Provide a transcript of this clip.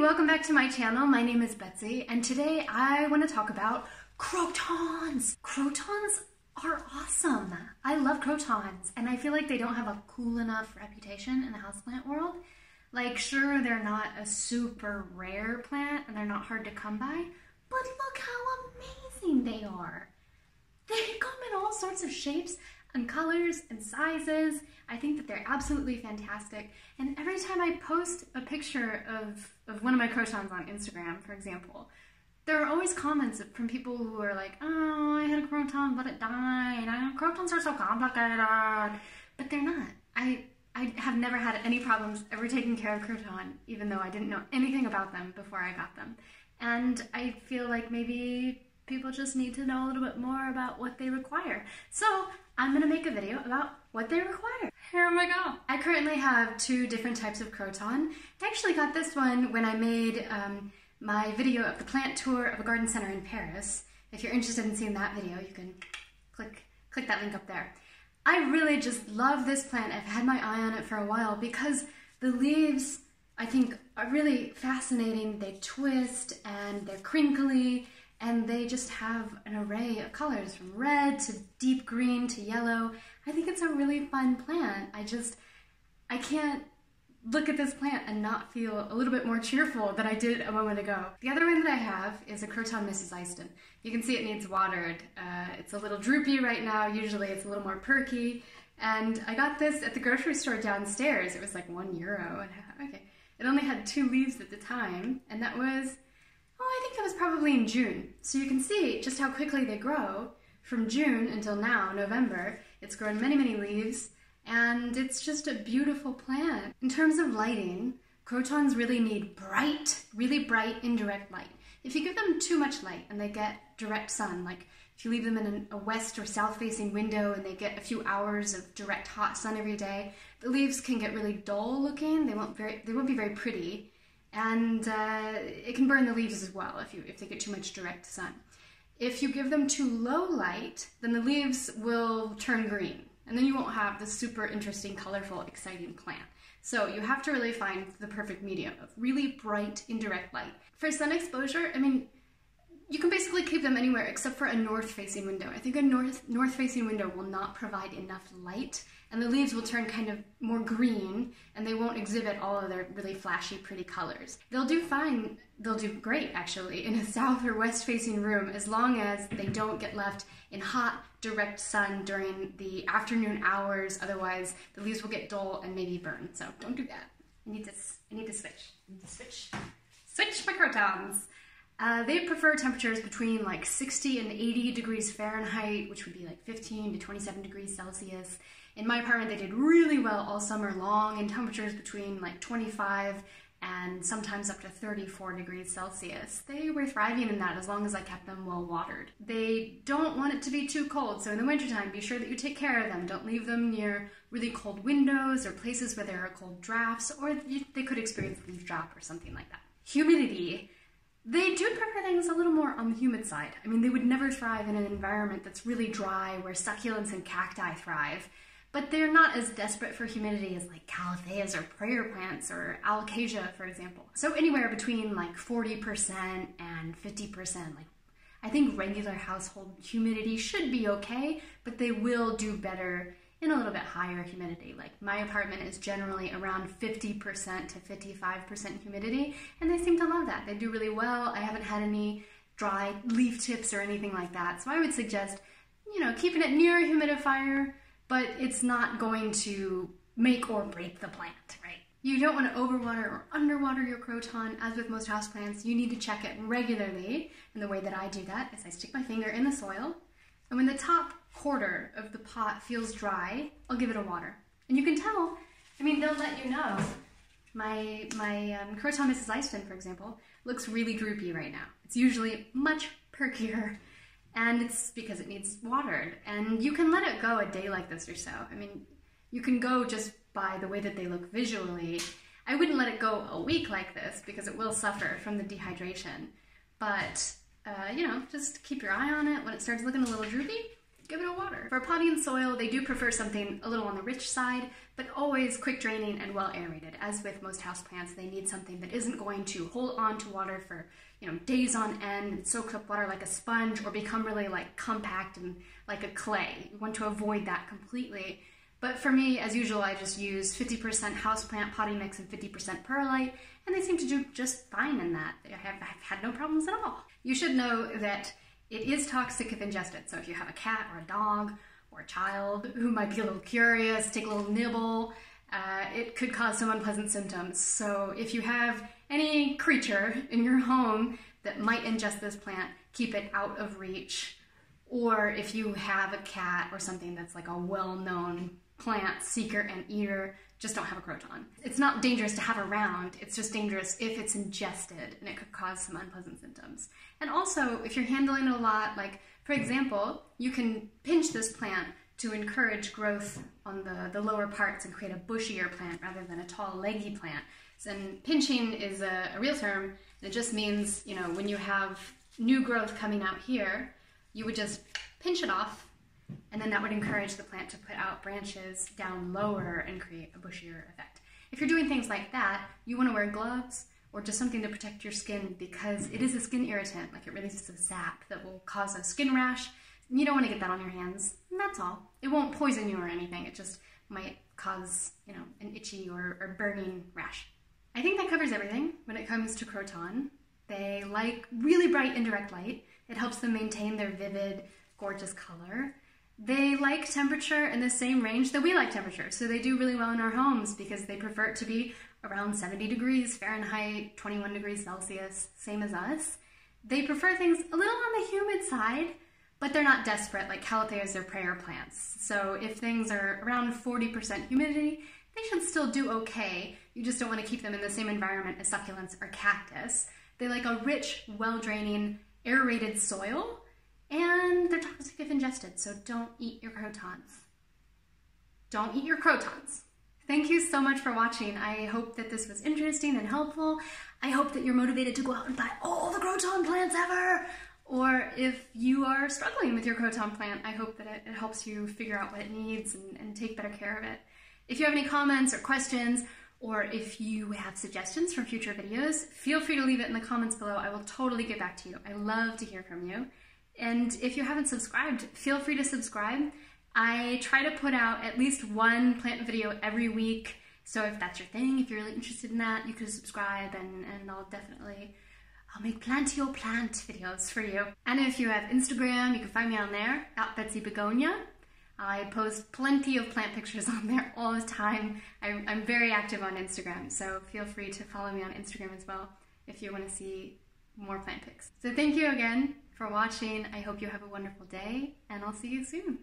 welcome back to my channel. My name is Betsy, and today I want to talk about crotons. Crotons are awesome. I love crotons, and I feel like they don't have a cool enough reputation in the houseplant world. Like, sure, they're not a super rare plant, and they're not hard to come by, but look how amazing they are. They come in all sorts of shapes and colors and sizes. I think that they're absolutely fantastic. And every time I post a picture of, of one of my crotons on Instagram, for example, there are always comments from people who are like, oh, I had a croton, but it died. I, crotons are so complicated. But they're not. I, I have never had any problems ever taking care of croton, even though I didn't know anything about them before I got them. And I feel like maybe people just need to know a little bit more about what they require. So I'm gonna make a video about what they require. Here we go. I currently have two different types of croton. I actually got this one when I made um, my video of the plant tour of a garden center in Paris. If you're interested in seeing that video, you can click, click that link up there. I really just love this plant. I've had my eye on it for a while because the leaves, I think, are really fascinating. They twist and they're crinkly and they just have an array of colors from red to deep green to yellow. I think it's a really fun plant. I just, I can't look at this plant and not feel a little bit more cheerful than I did a moment ago. The other one that I have is a Croton Mrs. Iceton. You can see it needs watered. Uh, it's a little droopy right now. Usually it's a little more perky. And I got this at the grocery store downstairs. It was like one euro. Okay. It only had two leaves at the time, and that was that was probably in June. So you can see just how quickly they grow from June until now, November. It's grown many, many leaves, and it's just a beautiful plant. In terms of lighting, crotons really need bright, really bright indirect light. If you give them too much light and they get direct sun, like if you leave them in a west or south facing window and they get a few hours of direct hot sun every day, the leaves can get really dull looking. They won't very they won't be very pretty and uh, it can burn the leaves as well if, you, if they get too much direct sun. If you give them too low light, then the leaves will turn green, and then you won't have the super interesting, colorful, exciting plant. So you have to really find the perfect medium of really bright, indirect light. For sun exposure, I mean, you can basically keep them anywhere except for a north-facing window. I think a north north-facing window will not provide enough light and the leaves will turn kind of more green and they won't exhibit all of their really flashy pretty colors. They'll do fine, they'll do great actually in a south or west facing room as long as they don't get left in hot direct sun during the afternoon hours otherwise the leaves will get dull and maybe burn so don't do that. I need to, I need to switch. I need to switch. Switch my crotons. Uh, they prefer temperatures between like 60 and 80 degrees Fahrenheit, which would be like 15 to 27 degrees Celsius. In my apartment, they did really well all summer long in temperatures between like 25 and sometimes up to 34 degrees Celsius. They were thriving in that as long as I kept them well watered. They don't want it to be too cold, so in the wintertime, be sure that you take care of them. Don't leave them near really cold windows or places where there are cold drafts, or they could experience leaf drop or something like that. Humidity they do prefer things a little more on the humid side. I mean, they would never thrive in an environment that's really dry where succulents and cacti thrive, but they're not as desperate for humidity as like calatheas or prayer plants or alocasia, for example. So anywhere between like 40% and 50%, like I think regular household humidity should be okay, but they will do better in a little bit higher humidity. Like my apartment is generally around 50% to 55% humidity, and they seem to love that. They do really well. I haven't had any dry leaf tips or anything like that. So I would suggest, you know, keeping it near a humidifier, but it's not going to make or break the plant, right? You don't want to overwater or underwater your croton. As with most houseplants, you need to check it regularly. And the way that I do that is I stick my finger in the soil, and when the top quarter of the pot feels dry, I'll give it a water. And you can tell, I mean, they'll let you know. My, my um, Croton Mrs. Iceton, for example, looks really droopy right now. It's usually much perkier, and it's because it needs watered. And you can let it go a day like this or so. I mean, you can go just by the way that they look visually. I wouldn't let it go a week like this because it will suffer from the dehydration. But, uh, you know, just keep your eye on it. When it starts looking a little droopy, give it a water. For potting soil, they do prefer something a little on the rich side, but always quick draining and well aerated. As with most houseplants, they need something that isn't going to hold on to water for you know days on end and soak up water like a sponge or become really like compact and like a clay. You want to avoid that completely. But for me, as usual, I just use 50% houseplant potting mix and 50% perlite, and they seem to do just fine in that. I have, I've had no problems at all. You should know that it is toxic if ingested. So if you have a cat or a dog or a child who might be a little curious, take a little nibble, uh, it could cause some unpleasant symptoms. So if you have any creature in your home that might ingest this plant, keep it out of reach. Or if you have a cat or something that's like a well-known plant seeker and eater, just don't have a croton. It's not dangerous to have around, it's just dangerous if it's ingested and it could cause some unpleasant symptoms. And also, if you're handling a lot, like for example, you can pinch this plant to encourage growth on the, the lower parts and create a bushier plant rather than a tall, leggy plant. And pinching is a, a real term, it just means, you know, when you have new growth coming out here, you would just pinch it off and then that would encourage the plant to put out branches down lower and create a bushier effect. If you're doing things like that, you want to wear gloves or just something to protect your skin because it is a skin irritant, like it releases a sap that will cause a skin rash. You don't want to get that on your hands, and that's all. It won't poison you or anything, it just might cause, you know, an itchy or, or burning rash. I think that covers everything when it comes to Croton. They like really bright indirect light. It helps them maintain their vivid, gorgeous color. They like temperature in the same range that we like temperature, so they do really well in our homes because they prefer it to be around 70 degrees Fahrenheit, 21 degrees Celsius, same as us. They prefer things a little on the humid side, but they're not desperate like calatheas or prayer plants. So if things are around 40% humidity, they should still do okay. You just don't want to keep them in the same environment as succulents or cactus. They like a rich, well-draining, aerated soil and they're toxic if ingested, so don't eat your crotons. Don't eat your crotons. Thank you so much for watching. I hope that this was interesting and helpful. I hope that you're motivated to go out and buy all the croton plants ever. Or if you are struggling with your croton plant, I hope that it, it helps you figure out what it needs and, and take better care of it. If you have any comments or questions, or if you have suggestions for future videos, feel free to leave it in the comments below. I will totally get back to you. I love to hear from you. And if you haven't subscribed, feel free to subscribe. I try to put out at least one plant video every week. So if that's your thing, if you're really interested in that, you can subscribe and, and I'll definitely I'll make plantio plant videos for you. And if you have Instagram, you can find me on there, at Betsy Begonia. I post plenty of plant pictures on there all the time. I'm, I'm very active on Instagram, so feel free to follow me on Instagram as well if you want to see more plant pics. So thank you again for watching. I hope you have a wonderful day, and I'll see you soon.